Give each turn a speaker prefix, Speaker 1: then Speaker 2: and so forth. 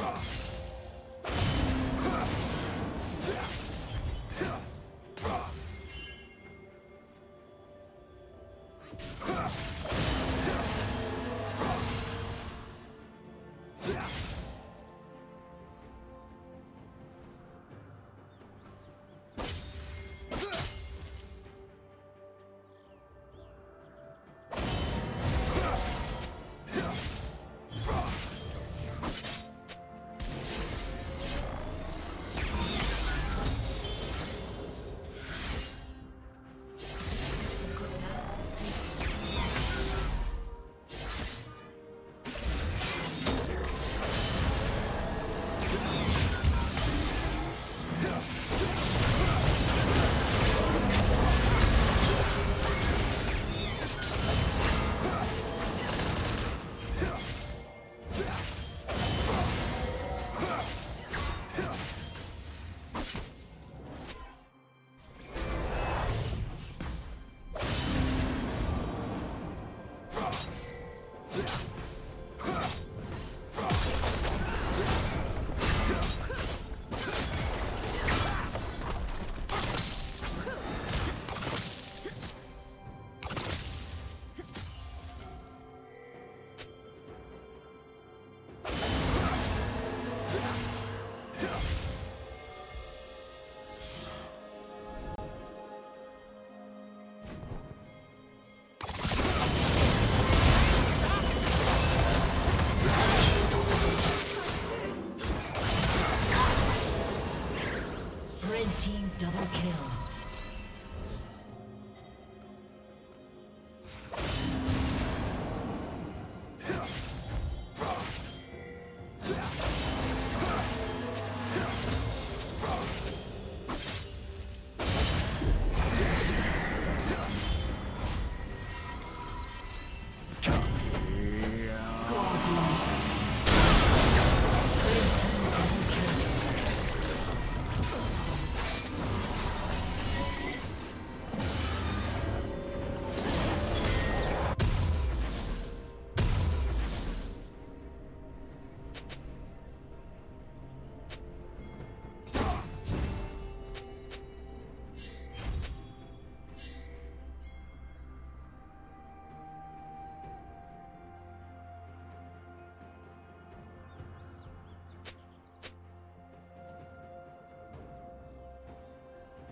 Speaker 1: from?